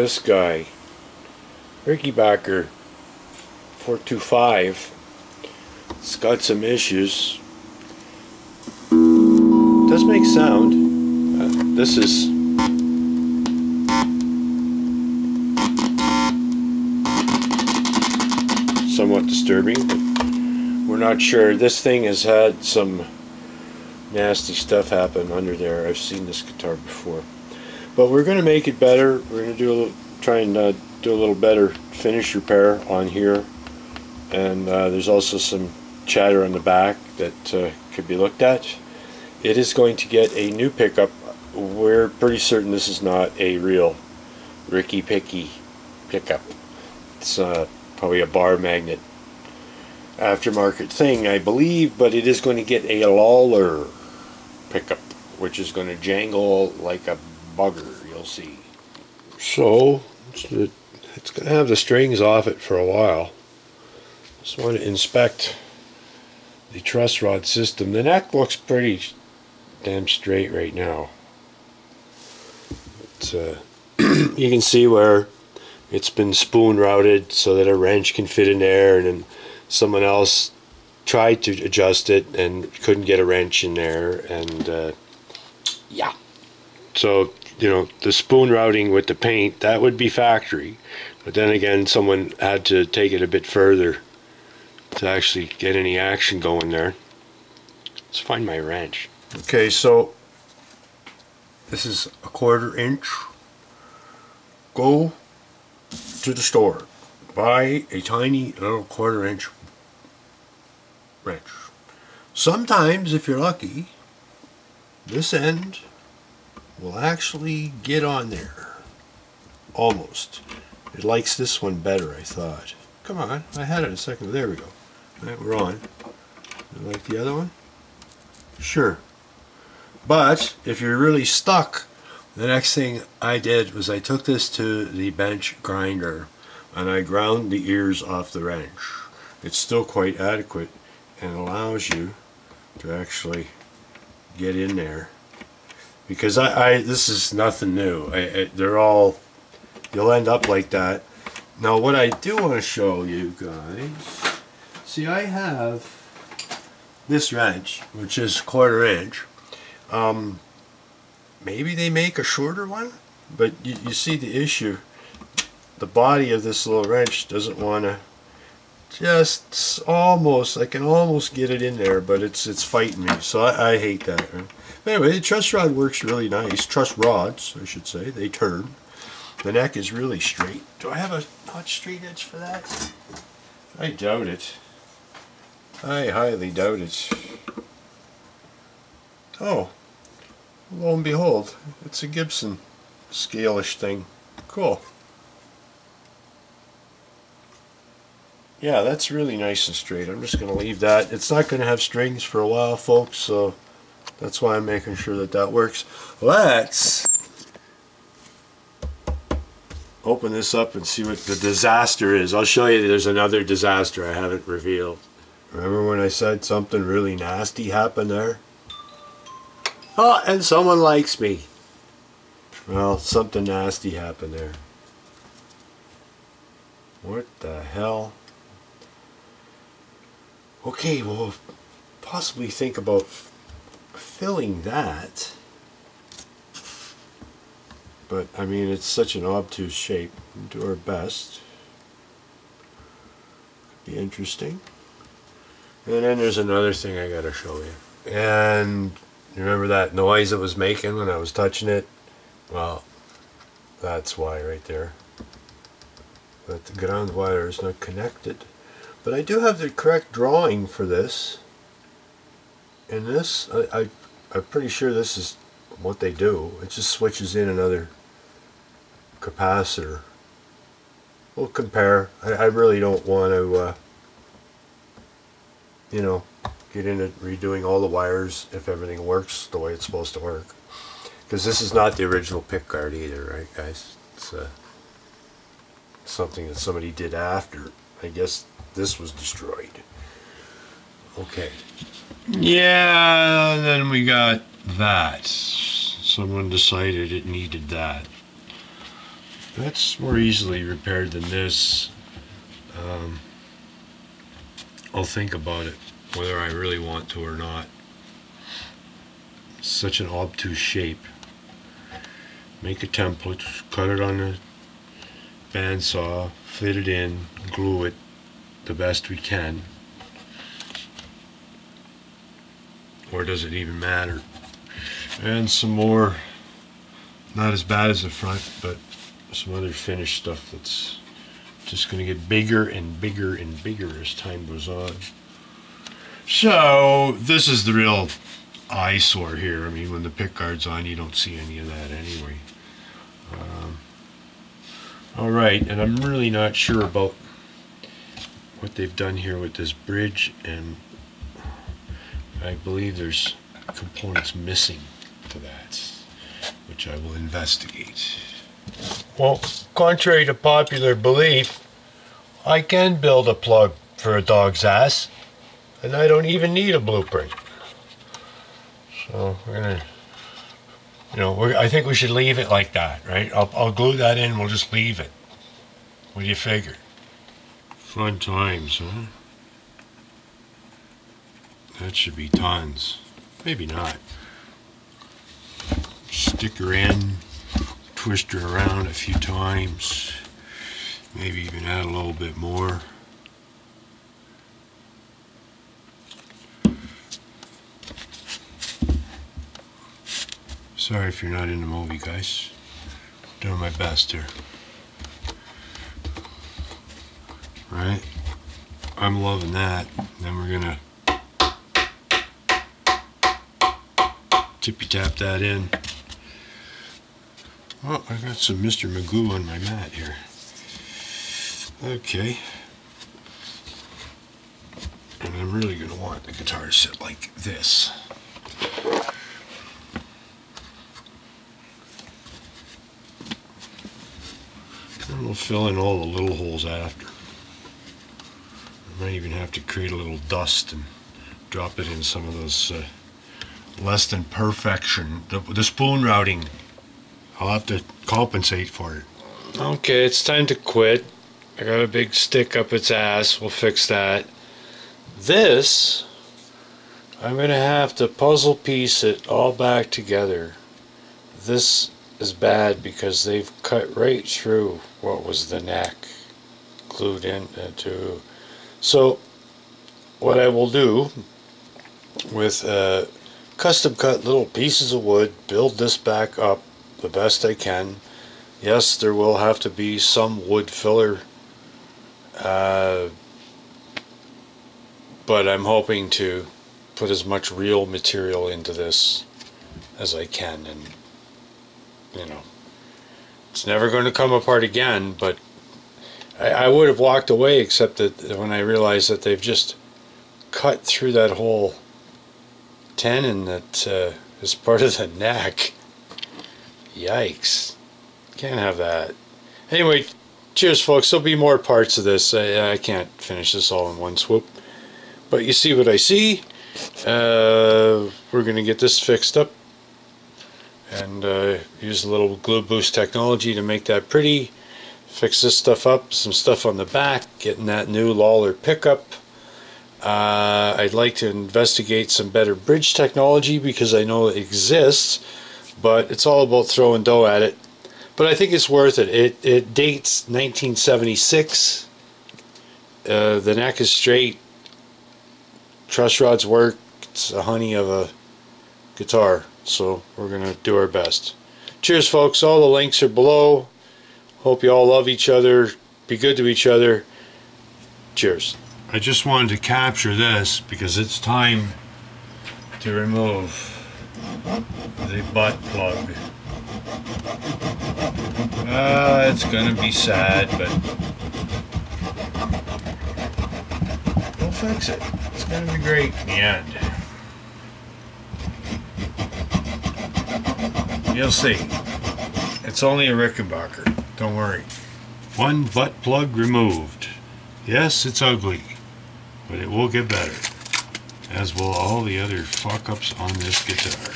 this guy, Rickenbacker 425. It's got some issues. does make sound. Uh, this is somewhat disturbing, we're not sure. This thing has had some nasty stuff happen under there. I've seen this guitar before. But we're going to make it better. We're going to do a little, try and uh, do a little better finish repair on here. And uh, there's also some chatter on the back that uh, could be looked at. It is going to get a new pickup. We're pretty certain this is not a real Ricky Picky pickup. It's uh, probably a bar magnet aftermarket thing, I believe, but it is going to get a Lollar pickup, which is going to jangle like a bugger, you'll see. So, it's, going to have the strings off it for a while. Just want to inspect the truss rod system. The neck looks pretty damn straight right now. But, uh, you can see where it's been spoon routed so that a wrench can fit in there and then someone else tried to adjust it and couldn't get a wrench in there and uh, yeah so you know the spoon routing with the paint that would be factory. But then again someone had to take it a bit further to actually get any action going there. Let's find my wrench. Okay so this is a quarter inch. Go to the store. Buy a tiny little quarter inch wrench. Sometimes if you're lucky this end will actually get on there. Almost. It likes this one better I thought. Come on I had it a second. There we go. Right, we're on. You like the other one? Sure. But if you're really stuck the next thing I did was I took this to the bench grinder and I ground the ears off the wrench. It's still quite adequate and allows you to actually get in there because I, I this is nothing new. I, I, they're all you'll end up like that. Now what I do want to show you guys see I have this wrench which is quarter inch. Um, maybe they make a shorter one but you, you see the issue. The body of this little wrench doesn't want to just almost I can almost get it in there but it's it's fighting me. So I, I hate that anyway the truss rod works really nice. Truss rods I should say. They turn. The neck is really straight. Do I have a not straight edge for that? I doubt it. I highly doubt it. Oh lo and behold it's a Gibson scale-ish thing. Cool. Yeah that's really nice and straight. I'm just gonna leave that. It's not gonna have strings for a while folks so that's why I'm making sure that that works. Let's open this up and see what the disaster is. I'll show you there's another disaster I haven't revealed. Remember when I said something really nasty happened there? Oh and someone likes me. Well something nasty happened there. What the hell? Okay, well, possibly think about filling that. But, I mean, it's such an obtuse shape. We'll do our best. Be interesting. And then there's another thing I gotta show you. And remember that noise it was making when I was touching it? Well, that's why right there. But the ground wire is not connected. But I do have the correct drawing for this. And this, I, I, I'm pretty sure this is what they do. It just switches in another capacitor. We'll compare. I, I really don't want to, uh, you know, get into redoing all the wires if everything works the way it's supposed to work. Because this is not the original pick guard either, right guys? It's uh, something that somebody did after. I guess this was destroyed. Okay. Yeah, then we got that. Someone decided it needed that. That's more easily repaired than this. Um, I'll think about it, whether I really want to or not. such an obtuse shape. Make a template, cut it on a bandsaw, fit it in, glue it the best we can. Or does it even matter? And some more, not as bad as the front, but some other finished stuff that's just going to get bigger and bigger and bigger as time goes on. So this is the real eyesore here. I mean, when the pick guard's on, you don't see any of that anyway. Um, all right, and I'm really not sure about what they've done here with this bridge, and I believe there's components missing to that, which I will investigate. Well, contrary to popular belief, I can build a plug for a dog's ass, and I don't even need a blueprint. So we're gonna, you know, I think we should leave it like that, right? I'll, I'll glue that in. We'll just leave it. What do you figure? Fun times, huh? That should be tons. Maybe not. Stick her in twist her around a few times maybe even add a little bit more. Sorry if you're not in the movie guys. Doing my best here. Right? I'm loving that. Then we're gonna tippy tap that in Oh, I got some Mr. Magoo on my mat here. Okay. And I'm really going to want the guitar to sit like this. And we'll fill in all the little holes after. I might even have to create a little dust and drop it in some of those uh, less than perfection. The, the spoon routing I'll have to compensate for it. Okay, it's time to quit. I got a big stick up its ass. We'll fix that. This, I'm going to have to puzzle piece it all back together. This is bad because they've cut right through what was the neck glued into. So, what I will do with uh, custom cut little pieces of wood, build this back up the best I can. Yes, there will have to be some wood filler, uh, but I'm hoping to put as much real material into this as I can, and you know, it's never going to come apart again, but I, I would have walked away except that when I realized that they've just cut through that whole tenon that uh, is part of the neck Yikes. Can't have that. Anyway, cheers folks. There'll be more parts of this. I, I can't finish this all in one swoop. But you see what I see. Uh, we're going to get this fixed up. And uh, use a little glue boost technology to make that pretty. Fix this stuff up. Some stuff on the back. Getting that new Lollar pickup. Uh, I'd like to investigate some better bridge technology because I know it exists but it's all about throwing dough at it. But I think it's worth it. It, it dates 1976. Uh, the neck is straight. Truss rods work. It's a honey of a guitar. So we're going to do our best. Cheers, folks. All the links are below. Hope you all love each other. Be good to each other. Cheers. I just wanted to capture this because it's time to remove the butt plug. Ah, it's gonna be sad, but we'll fix it. It's gonna be great in the end. You'll see. It's only a Rickenbacker. Don't worry. One butt plug removed. Yes, it's ugly, but it will get better as will all the other fuck-ups on this guitar.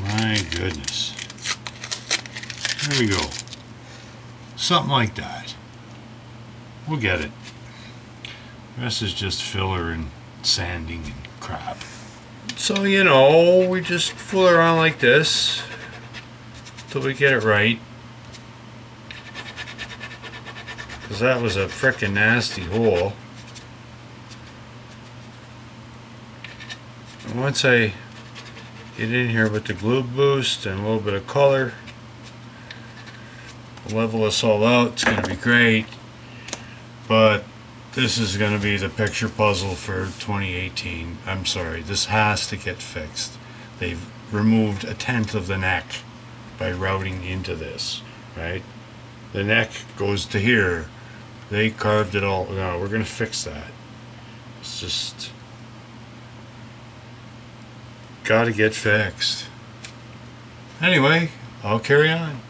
My goodness. There we go. Something like that. We'll get it. The rest is just filler and sanding and crap. So, you know, we just fool around like this till we get it right. Because that was a frickin' nasty hole. Once I get in here with the glue boost and a little bit of color, level this all out, it's going to be great. But this is going to be the picture puzzle for 2018. I'm sorry, this has to get fixed. They've removed a tenth of the neck by routing into this, right? The neck goes to here. They carved it all. No, we're going to fix that. It's just got to get fixed. Anyway, I'll carry on.